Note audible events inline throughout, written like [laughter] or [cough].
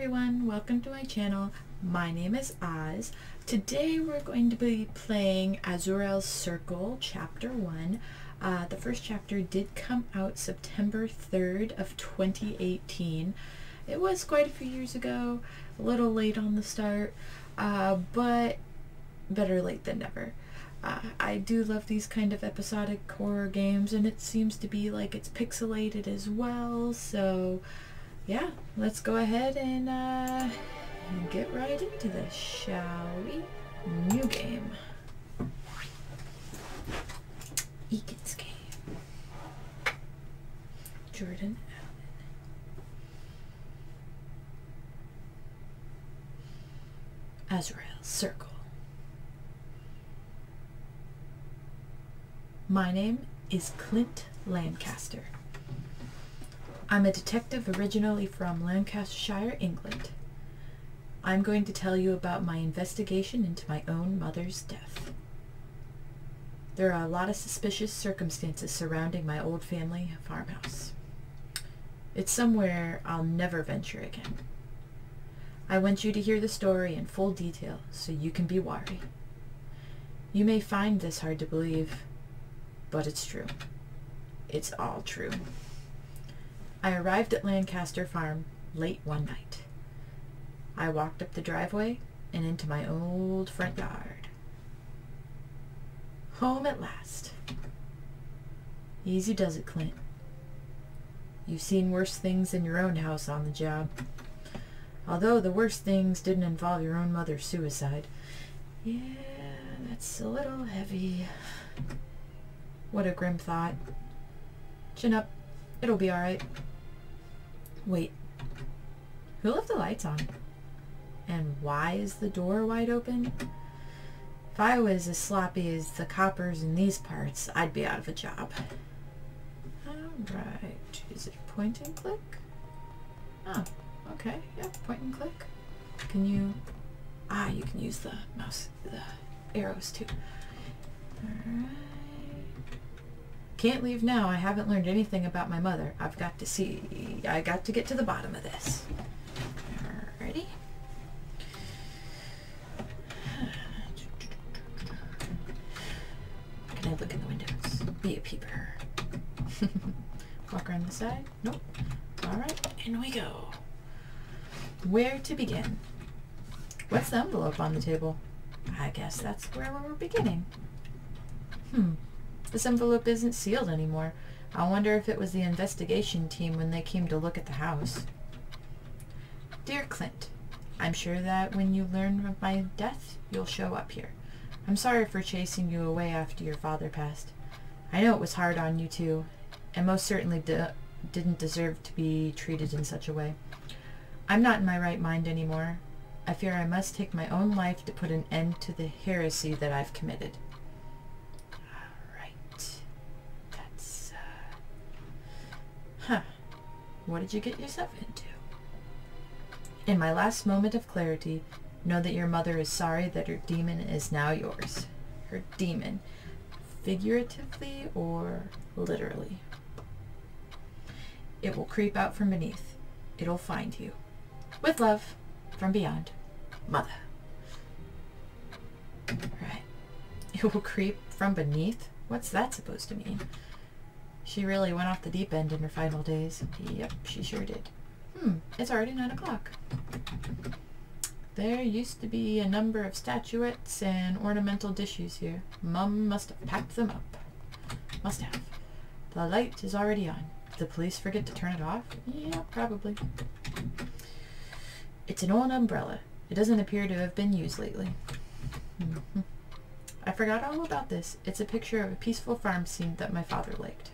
everyone, welcome to my channel. My name is Oz. Today we're going to be playing Azurael's Circle Chapter 1. Uh, the first chapter did come out September 3rd of 2018. It was quite a few years ago, a little late on the start, uh, but better late than never. Uh, I do love these kind of episodic horror games and it seems to be like it's pixelated as well, so yeah, let's go ahead and, uh, get right into this, shall we? New game. Egan's game. Jordan Allen. Azrael Circle. My name is Clint Lancaster. I'm a detective originally from Lancashire, England. I'm going to tell you about my investigation into my own mother's death. There are a lot of suspicious circumstances surrounding my old family farmhouse. It's somewhere I'll never venture again. I want you to hear the story in full detail so you can be wary. You may find this hard to believe, but it's true. It's all true. I arrived at Lancaster Farm late one night. I walked up the driveway and into my old front yard. Home at last. Easy does it, Clint. You've seen worse things in your own house on the job. Although the worst things didn't involve your own mother's suicide. Yeah, that's a little heavy. What a grim thought. Chin up. It'll be alright. Wait. Who left the lights on? And why is the door wide open? If I was as sloppy as the coppers in these parts, I'd be out of a job. Alright. Is it point and click? Oh, okay. Yeah, point and click. Can you... Ah, you can use the mouse, the arrows too. Alright. Can't leave now. I haven't learned anything about my mother. I've got to see. I got to get to the bottom of this. Alrighty. Can I look in the windows? Be a peeper. [laughs] Walk around the side? Nope. Alright, in we go. Where to begin? What's the envelope on the table? I guess that's where we're beginning. Hmm. This envelope isn't sealed anymore. I wonder if it was the investigation team when they came to look at the house. Dear Clint, I'm sure that when you learn of my death, you'll show up here. I'm sorry for chasing you away after your father passed. I know it was hard on you too, and most certainly de didn't deserve to be treated in such a way. I'm not in my right mind anymore. I fear I must take my own life to put an end to the heresy that I've committed. Huh. What did you get yourself into? In my last moment of clarity, know that your mother is sorry that her demon is now yours. Her demon. Figuratively or literally. It will creep out from beneath. It'll find you. With love, from beyond, Mother. Right. [laughs] It will creep from beneath? What's that supposed to mean? She really went off the deep end in her final days. Yep, she sure did. Hmm, it's already nine o'clock. There used to be a number of statuettes and ornamental dishes here. Mum must have packed them up. Must have. The light is already on. Did the police forget to turn it off? Yeah, probably. It's an old umbrella. It doesn't appear to have been used lately. Mm -hmm. I forgot all about this. It's a picture of a peaceful farm scene that my father liked.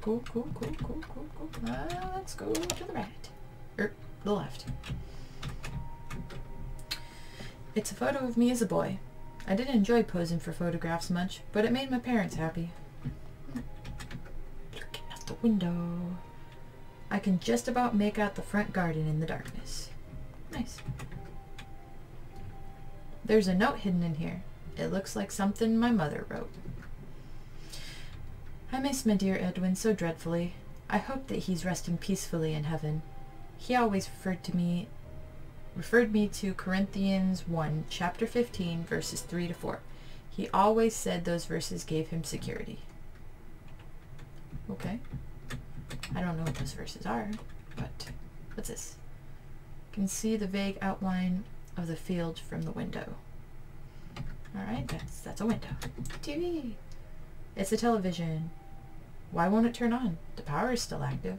Cool, cool, cool, cool, cool, cool, cool. Uh, let's go to the right. Er, the left. It's a photo of me as a boy. I didn't enjoy posing for photographs much, but it made my parents happy. Looking out the window. I can just about make out the front garden in the darkness. Nice. There's a note hidden in here. It looks like something my mother wrote. I miss my dear Edwin so dreadfully. I hope that he's resting peacefully in heaven. He always referred to me referred me to Corinthians 1, chapter 15, verses 3 to 4. He always said those verses gave him security. Okay. I don't know what those verses are, but what's this? You Can see the vague outline of the field from the window. Alright, that's that's a window. TV. It's a television. Why won't it turn on? The power is still active.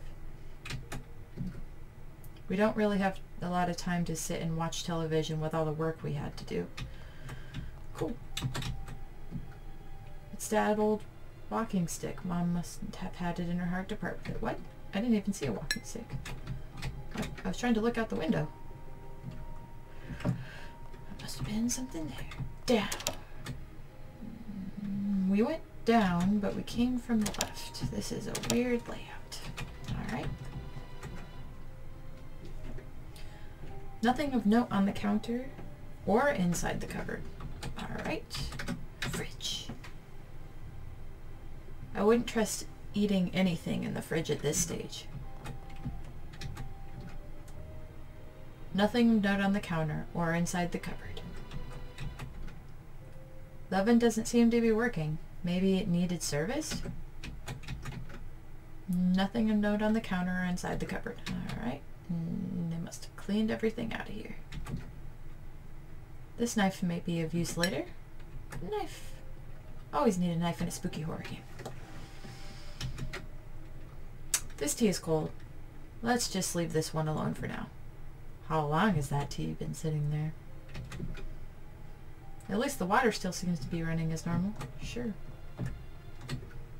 We don't really have a lot of time to sit and watch television with all the work we had to do. Cool. It's that old walking stick. Mom must have had it in her heart to part with it. What? I didn't even see a walking stick. I, was trying to look out the window. There must have been something there. Mm, We went down, but we came from the left. This is a weird layout. Alright. Nothing of note on the counter or inside the cupboard. Alright. Fridge. I wouldn't trust eating anything in the fridge at this stage. Nothing note on the counter or inside the cupboard. The oven doesn't seem to be working. Maybe it needed service? Nothing of note on the counter or inside the cupboard. Alright. Mm, They must have cleaned everything out of here. This knife may be of use later. Knife. Always need a knife in a spooky horror game. This tea is cold. Let's just leave this one alone for now. How long has that tea been sitting there? At least the water still seems to be running as normal. Sure.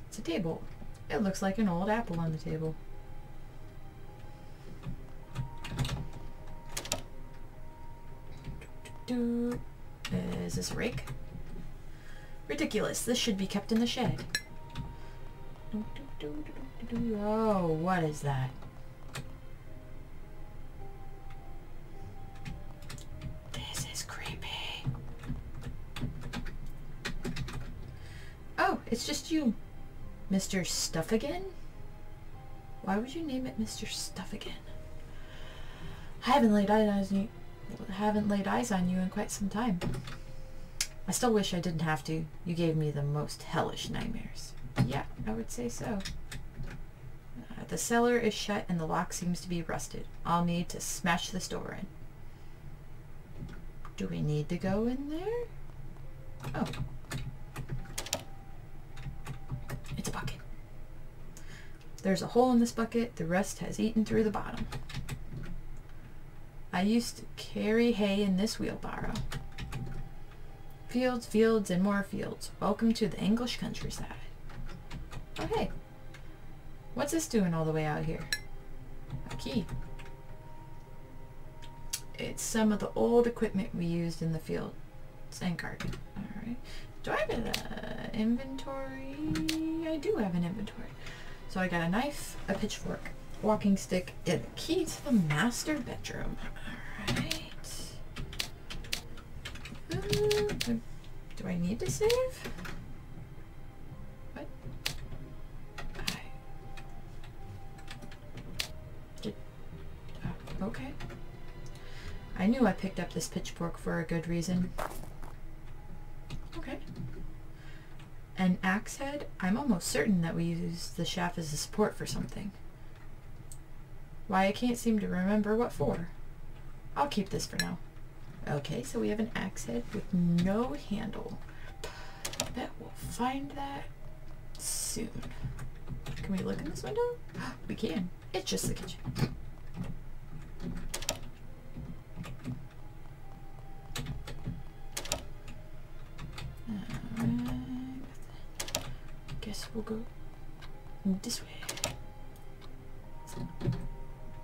It's a table. It looks like an old apple on the table. Is this a rake? Ridiculous. This should be kept in the shed. Oh, what is that? You, Mr. Stuffigan? Why would you name it Mr. Stuffigan? I haven't laid eyes on you. Haven't laid eyes on you in quite some time. I still wish I didn't have to. You gave me the most hellish nightmares. Yeah, I would say so. Uh, the cellar is shut and the lock seems to be rusted. I'll need to smash this door in. Do we need to go in there? Oh. It's a bucket. There's a hole in this bucket. The rust has eaten through the bottom. I used to carry hay in this wheelbarrow. Fields, fields, and more fields. Welcome to the English countryside. Oh, hey. What's this doing all the way out here? A key. It's some of the old equipment we used in the field and. Alright. Do I have an inventory? I do have an inventory. So I got a knife, a pitchfork, walking stick, and a key to the master bedroom. Alright. Uh, do I need to save? What? I... Did... oh, okay. I knew I picked up this pitchfork for a good reason. Okay. An axe head? I'm almost certain that we used the shaft as a support for something. Why, I can't seem to remember what for. I'll keep this for now. Okay, so we have an axe head with no handle. Bet we'll find that soon. Can we look in this window? [gasps] We can. It's just the kitchen. Guess we'll go this way.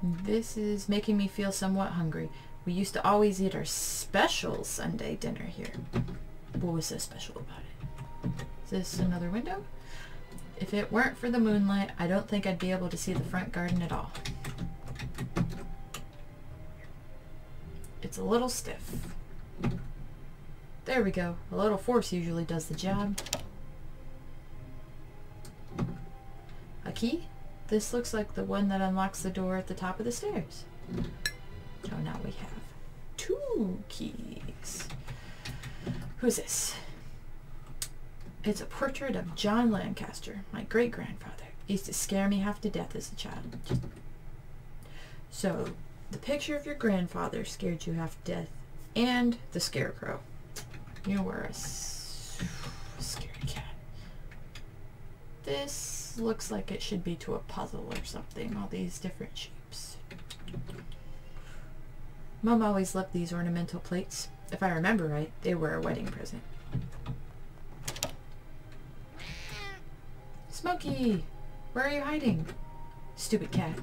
This is making me feel somewhat hungry. We used to always eat our special Sunday dinner here. What was so special about it? Is this another window? If it weren't for the moonlight, I don't think I'd be able to see the front garden at all. It's a little stiff. There we go. A little force usually does the job. A key? This looks like the one that unlocks the door at the top of the stairs. So now we have two keys. Who's this? It's a portrait of John Lancaster, my great grandfather. He used to scare me half to death as a child. So, the picture of your grandfather scared you half to death, and the scarecrow. You were a scaredy cat. This looks like it should be to a puzzle or something, all these different shapes. Mom always loved these ornamental plates. If I remember right, they were a wedding present. Smokey! Where are you hiding? Stupid cat.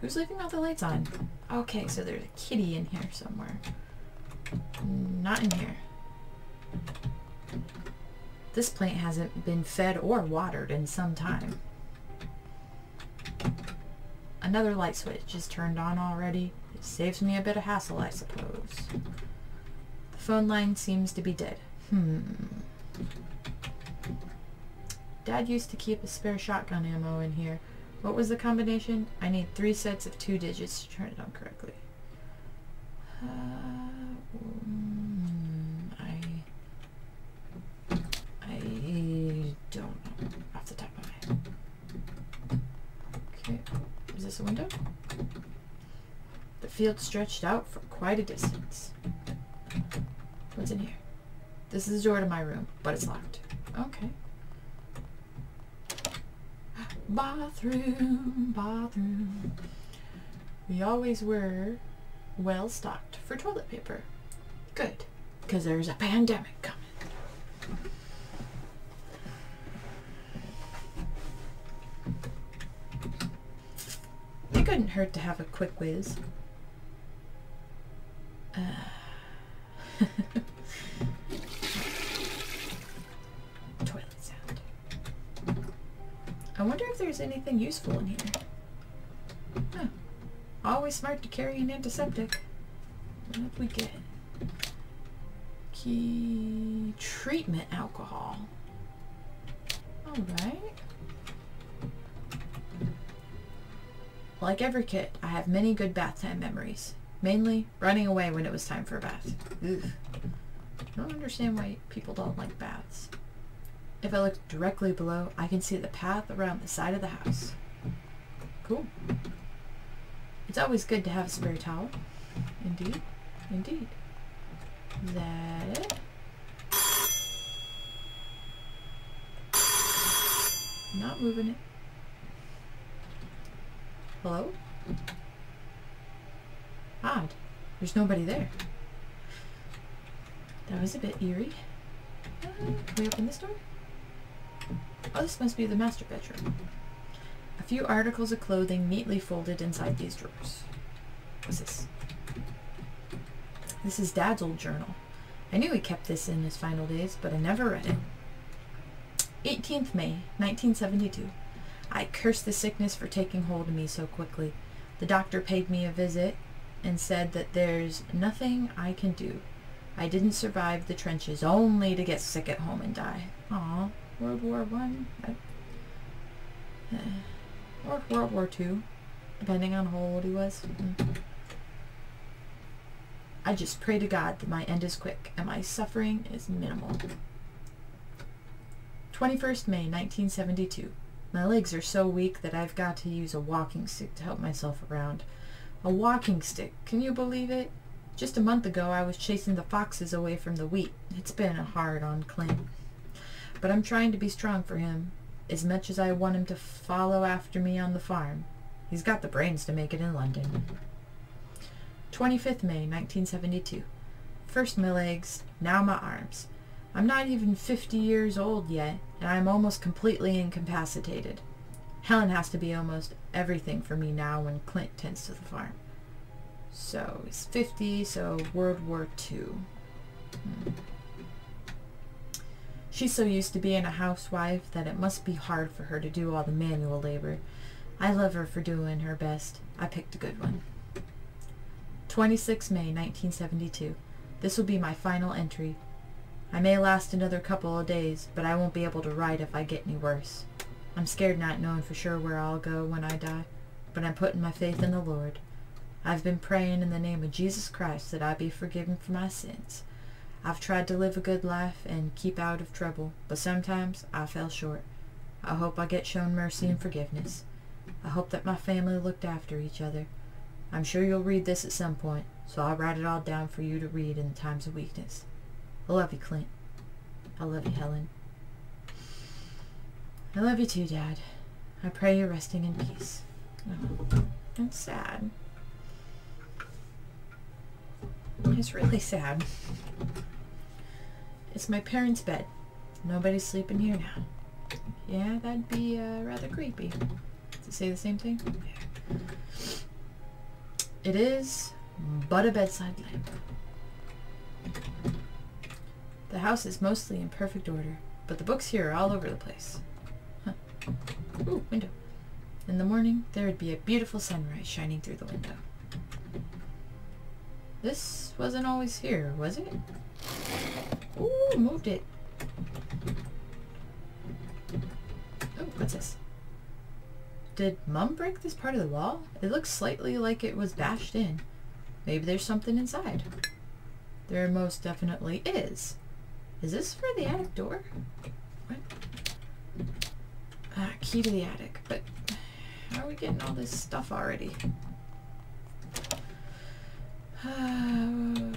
Who's leaving all the lights on? Okay, so there's a kitty in here somewhere. Not in here. This plant hasn't been fed or watered in some time. Another light switch is turned on already. It saves me a bit of hassle, I suppose. The phone line seems to be dead. Hmm. Dad used to keep a spare shotgun ammo in here. What was the combination? I need three sets of two digits to turn it on correctly. Uh, mm, I I don't know of. Okay, is this a window? The field stretched out for quite a distance. What's in here? This is the door to my room, but it's locked. Okay. [gasps] Bathroom, bathroom. We always were well stocked for toilet paper. Good, because there's a pandemic coming. Couldn't hurt to have a quick whiz. Uh, [laughs] toilet sound. I wonder if there's anything useful in here. Huh. Always smart to carry an antiseptic. What did we get? Key treatment alcohol. Alright. Like every kid, I have many good bath time memories. Mainly running away when it was time for a bath. Ugh. I don't understand why people don't like baths. If I look directly below, I can see the path around the side of the house. Cool. It's always good to have a spare towel. Indeed. Indeed. Is that it? Not moving it. Hello? Odd. There's nobody there. That was a bit eerie. Uh, can we open this door? Oh, this must be the master bedroom. A few articles of clothing neatly folded inside these drawers. What's this? This is Dad's old journal. I knew he kept this in his final days, but I never read it. 18th May, 1972. I cursed the sickness for taking hold of me so quickly. The doctor paid me a visit and said that there's nothing I can do. I didn't survive the trenches only to get sick at home and die. Aw, World War One, [sighs] or World War Two, depending on how old he was. I just pray to God that my end is quick and my suffering is minimal. 21st May 1972. My legs are so weak that I've got to use a walking stick to help myself around. A walking stick, can you believe it? Just a month ago I was chasing the foxes away from the wheat. It's been a hard on Clint. But I'm trying to be strong for him, as much as I want him to follow after me on the farm. He's got the brains to make it in London. 25th May 1972. First my legs, now my arms. I'm not even 50 years old yet, and I'm almost completely incapacitated. Helen has to be almost everything for me now when Clint tends to the farm. So he's 50, so World War II. Hmm. She's so used to being a housewife that it must be hard for her to do all the manual labor. I love her for doing her best. I picked a good one. 26 May 1972. This will be my final entry. I may last another couple of days, but I won't be able to write if I get any worse. I'm scared not knowing for sure where I'll go when I die. but I'm putting my faith in the Lord. I've been praying in the name of Jesus Christ that I be forgiven for my sins. I've tried to live a good life and keep out of trouble, but sometimes I fell short. I hope I get shown mercy and forgiveness. I hope that my family looked after each other. I'm sure you'll read this at some point, so I'll write it all down for you to read in times of weakness. I love you, Clint. I love you, Helen. I love you too, Dad. I pray you're resting in peace. Oh, that's sad. It's really sad. It's my parents' bed. Nobody's sleeping here now. Yeah, that'd be uh, rather creepy. It say the same thing? Yeah. It is but a bedside lamp. The house is mostly in perfect order, but the books here are all over the place. Huh. Ooh, window. In the morning, there would be a beautiful sunrise shining through the window. This wasn't always here, was it? Ooh, moved it. Oh, what's this? Did Mum break this part of the wall? It looks slightly like it was bashed in. Maybe there's something inside. There most definitely is. Is this for the attic door? What? Ah, key to the attic. But how are we getting all this stuff already? Uh,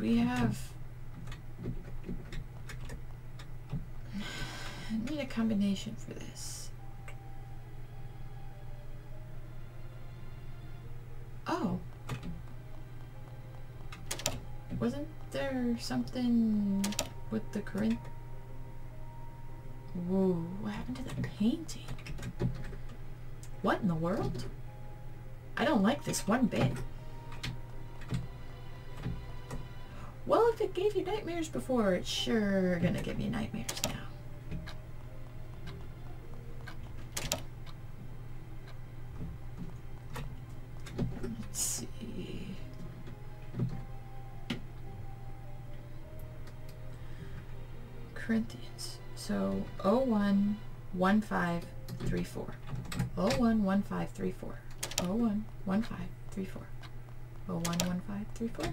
we have... I need a combination for this. Oh. Wasn't there something with the Corinth? Whoa, what happened to the painting? What in the world? I don't like this one bit. Well, if it gave you nightmares before, it's sure gonna give you nightmares 011534. 011534. 011534. 011534.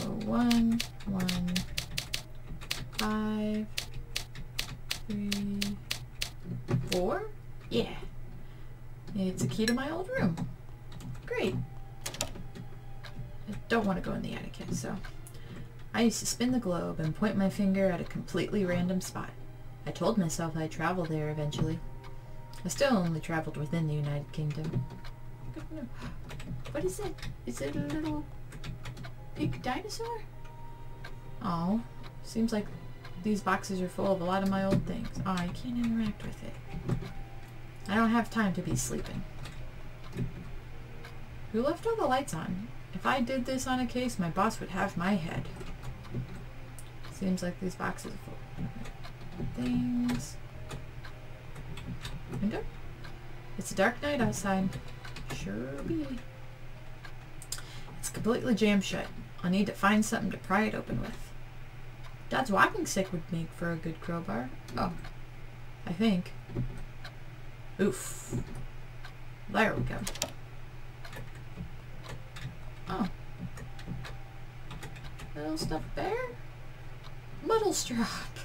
Oh, one, one, five, three, four? Yeah. It's a key to my old room. Great. I don't want to go in the attic yet, so. I used to spin the globe and point my finger at a completely random spot. I told myself I'd travel there eventually. I still only traveled within the United Kingdom. What is it? Is it a little pink dinosaur? Oh, seems like these boxes are full of a lot of my old things. Oh, I can't interact with it. I don't have time to be sleeping. Who left all the lights on? If I did this on a case, my boss would have my head. Seems like these boxes are full things. Window? It's a dark night outside. Sure be. It's completely jammed shut. I'll need to find something to pry it open with. Dad's walking stick would make for a good crowbar. Oh. I think. Oof. There we go. Oh. Little stuffed bear? Muddlestrap.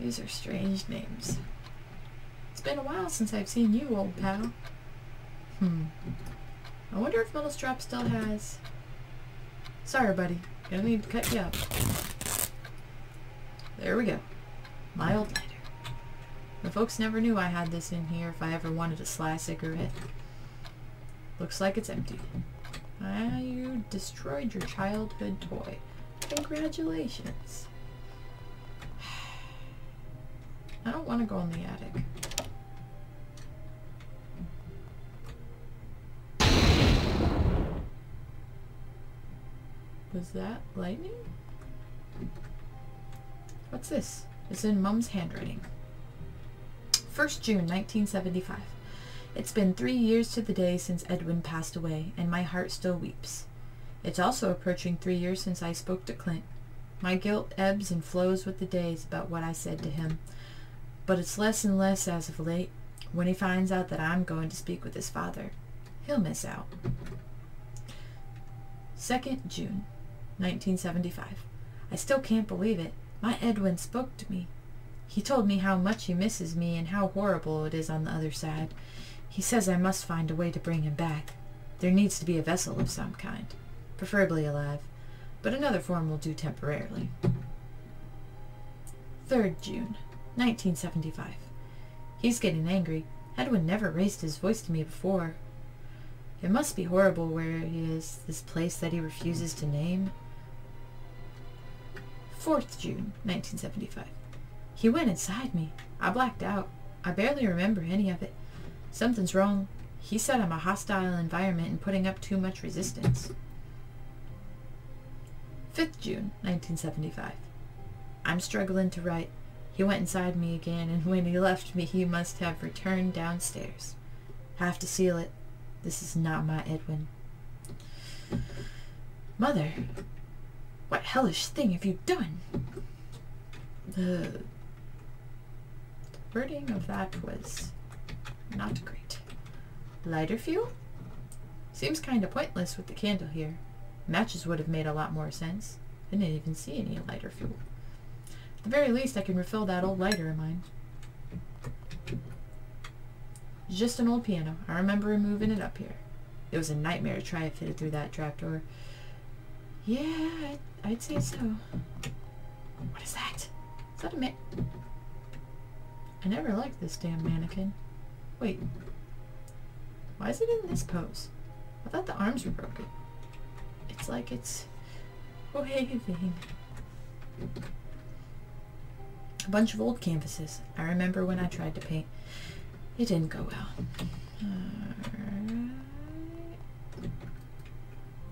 These are strange names. It's been a while since I've seen you, old pal. Hmm. I wonder if Muddlestrap still has... Sorry, buddy. Gonna need to cut you up. There we go. My old lighter. The folks never knew I had this in here if I ever wanted a sly cigarette. Looks like it's empty. Ah, you destroyed your childhood toy. Congratulations. I don't want to go in the attic. Was that lightning? What's this? It's in Mum's handwriting. 1st June 1975. It's been three years to the day since Edwin passed away, and my heart still weeps. It's also approaching three years since I spoke to Clint. My guilt ebbs and flows with the days about what I said to him, but it's less and less as of late. When he finds out that I'm going to speak with his father, he'll miss out. 2nd June, 1975. I still can't believe it. My Edwin spoke to me. He told me how much he misses me and how horrible it is on the other side. He says I must find a way to bring him back. There needs to be a vessel of some kind, preferably alive, but another form will do temporarily. 3rd June, 1975. He's getting angry. Edwin never raised his voice to me before. It must be horrible where he is, this place that he refuses to name. 4th June, 1975. He went inside me. I blacked out. I barely remember any of it. Something's wrong. He said I'm a hostile environment and putting up too much resistance. 5th June, 1975. I'm struggling to write. He went inside me again, and when he left me, he must have returned downstairs. Have to seal it. This is not my Edwin. Mother, what hellish thing have you done? The wording of that was not great. Lighter fuel? Seems kinda pointless with the candle here. Matches would have made a lot more sense. I didn't even see any lighter fuel. At the very least, I can refill that old lighter of mine. It's just an old piano. I remember moving it up here. It was a nightmare to try to fit it through that trapdoor. Yeah, I'd, I'd say so. What is that? Is that a man? I never liked this damn mannequin. Wait. Why is it in this pose? I thought the arms were broken. It's like it's oh, waving. A bunch of old canvases. I remember when I tried to paint. It didn't go well. Alright.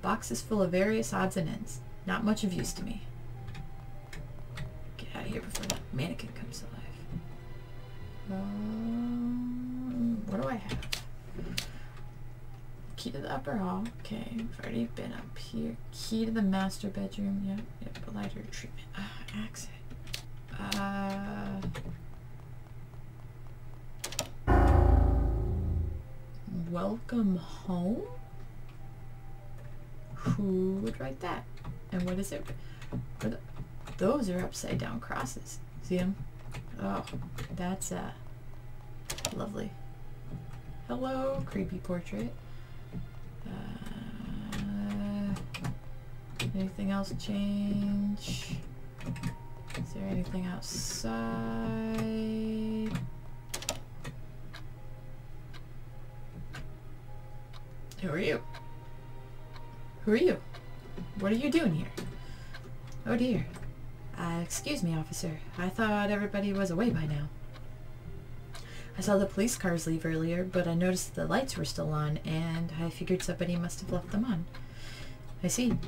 Boxes full of various odds and ends. Not much of use to me. Get out of here before that mannequin comes alive. Um, what do I have? Key to the upper hall. Okay, we've already been up here. Key to the master bedroom. Yep, yep. Lighter treatment. Ah. Uh. Welcome home? Who would write that? And what is it? Those are upside down crosses. See them? Oh, that's uh, lovely. Hello, creepy portrait. Uh, anything else change? Is there anything outside? Who are you? Who are you? What are you doing here? Oh dear. Uh, excuse me, officer. I thought everybody was away by now. I saw the police cars leave earlier, but I noticed the lights were still on, and I figured somebody must have left them on. I see.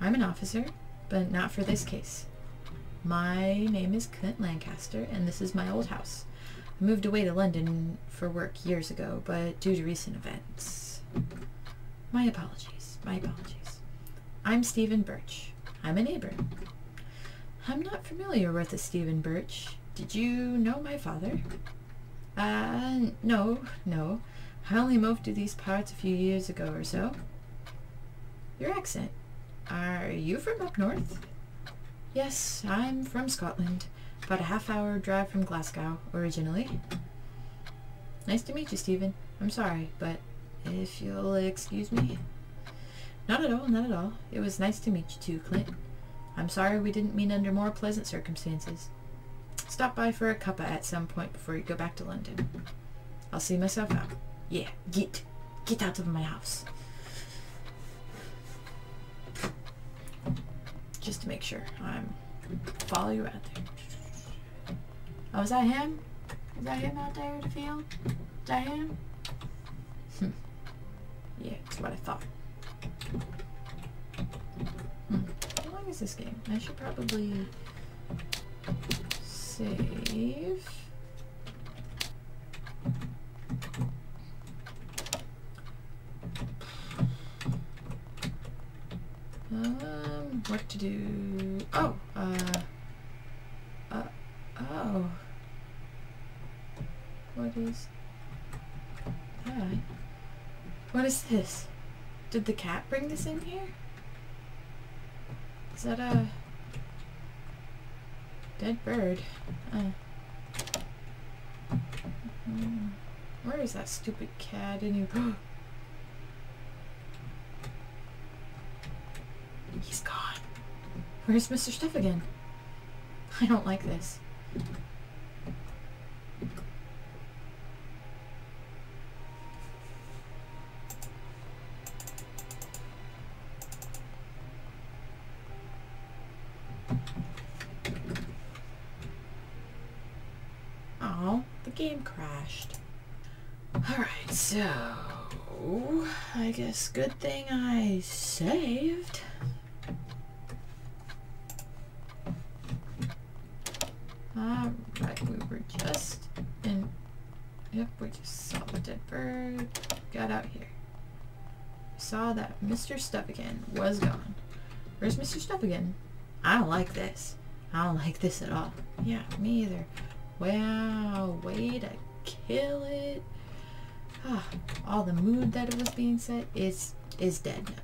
I'm an officer, but not for this case. My name is Clint Lancaster, and this is my old house. I moved away to London for work years ago, but due to recent events... My apologies. My apologies. I'm Stephen Birch. I'm a neighbor. I'm not familiar with a Stephen Birch. Did you know my father? Uh, no, no. I only moved to these parts a few years ago or so. Your accent. Are you from up north? Yes, I'm from Scotland. About a half hour drive from Glasgow, originally. Nice to meet you, Stephen. I'm sorry, but if you'll excuse me. Not at all, not at all. It was nice to meet you too, Clint. I'm sorry we didn't meet under more pleasant circumstances. Stop by for a cuppa at some point before you go back to London. I'll see myself out. Yeah, get. Get out of my house. Just to make sure. I'm follow you out there. Oh, is that him? Is that him out there to feel? Is that him? Hmm. Yeah, that's what I thought. Hmm. How long is this game? I should probably save. Do? Oh, uh, uh, oh. What is that? What is this? Did the cat bring this in here? Is that a dead bird? Uh. Mm. Where is that stupid cat anyway? He's [gasps] gone. Where's Mr. Stuffigan? I don't like this. Oh, the game crashed. Alright, so I guess good thing I saved. Alright, we were just in. Yep, we just saw the dead bird. Got out here. We saw that Mr. Stuffigan was gone. Where's Mr. Stuffigan? I don't like this. I don't like this at all. Yeah, me either. Wow, way to kill it. Ah, all the mood that it was being set is is dead now.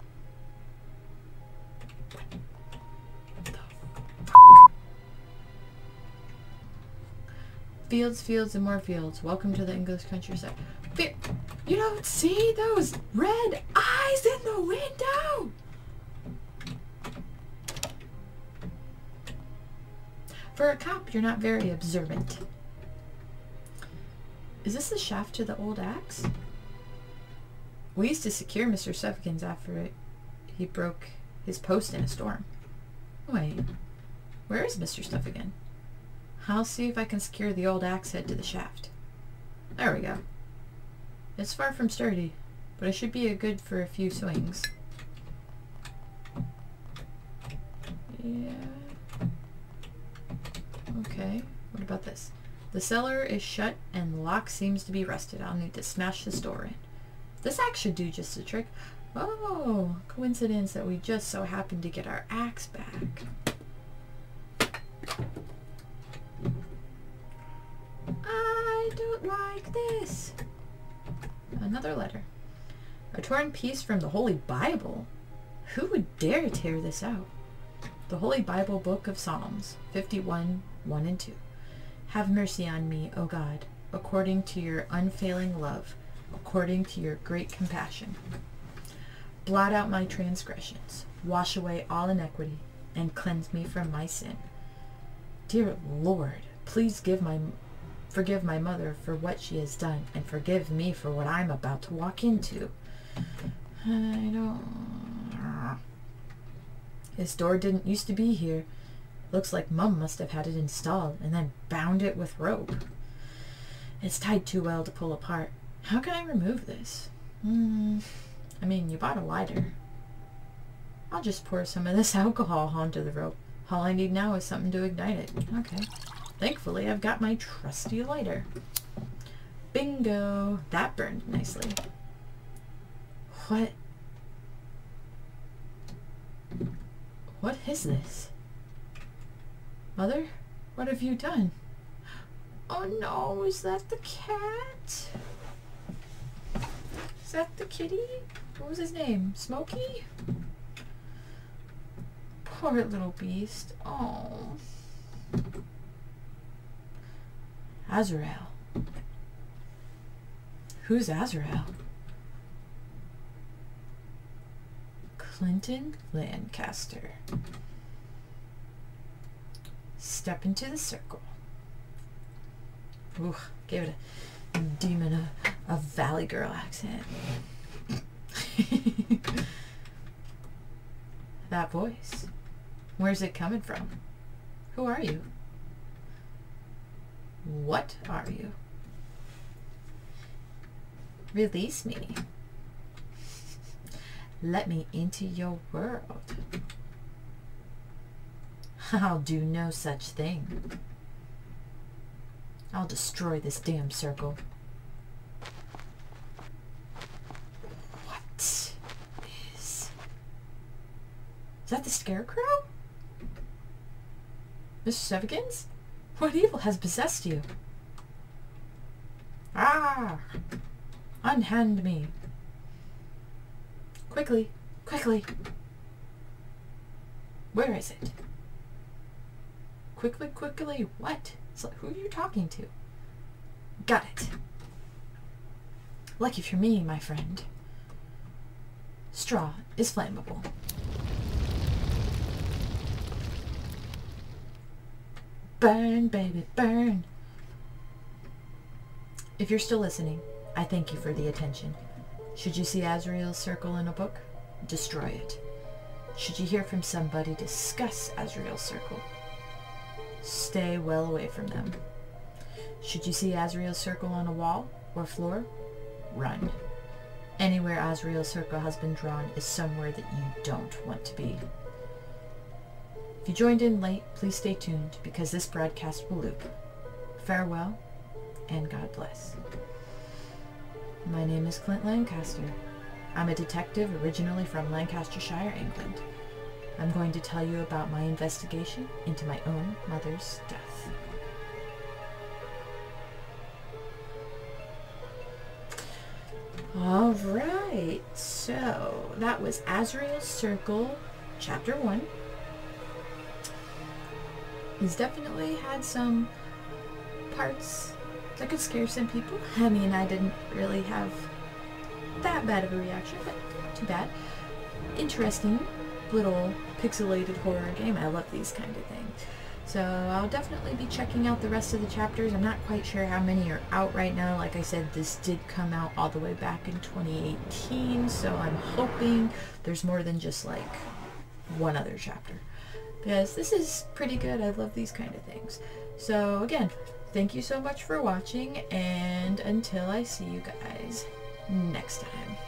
Fields, fields, and more fields. Welcome to the English countryside. Fe you don't see those red the window? For a cop, you're not very observant. Is this the shaft to the old axe? We used to secure Mr. Suffkins after it, he broke his post in a storm. Wait, where is Mr. Stuffigan? I'll see if I can secure the old axe head to the shaft. There we go. It's far from sturdy, but it should be a good for a few swings. Yeah. Okay, what about this? The cellar is shut and the lock seems to be rusted. I'll need to smash this door in. This axe should do just the trick. Oh, coincidence that we just so happened to get our axe back. I don't like this. Another letter. A torn piece from the Holy Bible. Who would dare tear this out? The Holy Bible Book of Psalms, 51, 1 and 2. Have mercy on me, O God, according to your unfailing love, according to your great compassion. Blot out my transgressions, wash away all iniquity, and cleanse me from my sin. Dear Lord, please give my forgive my mother for what she has done, and forgive me for what I'm about to walk into. I don't... This door didn't used to be here. Looks like Mum must have had it installed and then bound it with rope. It's tied too well to pull apart. How can I remove this? Hmm. I mean, you bought a lighter. I'll just pour some of this [laughs] alcohol onto the rope. All I need now is something to ignite it. Okay. Thankfully, I've got my trusty lighter. Bingo! That burned nicely. What? What is this? Mother? What have you done? Oh no, is that the cat? Is that the kitty? What was his name? Smokey? Poor little beast. Oh. Azrael. Who's Azrael? Clinton Lancaster. Step into the circle. Ooh, gave it a demon of a Valley Girl accent. [laughs] that voice. Where's it coming from? Who are you? What are you? Release me. Let me into your world. [laughs] I'll do no such thing. I'll destroy this damn circle. What is... Is that the scarecrow? Mr. Sevigans? What evil has possessed you? Ah! Unhand me. Quickly, quickly. Where is it? Quickly, quickly, what? Like, who are you talking to? Got it. Lucky for me, my friend. Straw is flammable. Burn, baby, burn. If you're still listening, I thank you for the attention. Should you see Azurael's circle in a book, destroy it. Should you hear from somebody discuss Azurael's circle, stay well away from them. Should you see Azurael's circle on a wall or floor, run. Anywhere Azurael's circle has been drawn is somewhere that you don't want to be. If you joined in late, please stay tuned because this broadcast will loop. Farewell, and God bless. My name is Clint Lancaster. I'm a detective originally from Lancastershire, England. I'm going to tell you about my investigation into my own mother's death. All right, so that was Azurael's Circle, Chapter 1. He's definitely had some parts that could scare some people. I mean, I didn't really have that bad of a reaction, but too bad. Interesting little pixelated horror game. I love these kind of things. So I'll definitely be checking out the rest of the chapters. I'm not quite sure how many are out right now. Like I said, this did come out all the way back in 2018, so I'm hoping there's more than just like one other chapter. Because this is pretty good. I love these kind of things. So again, thank you so much for watching, and until I see you guys next time.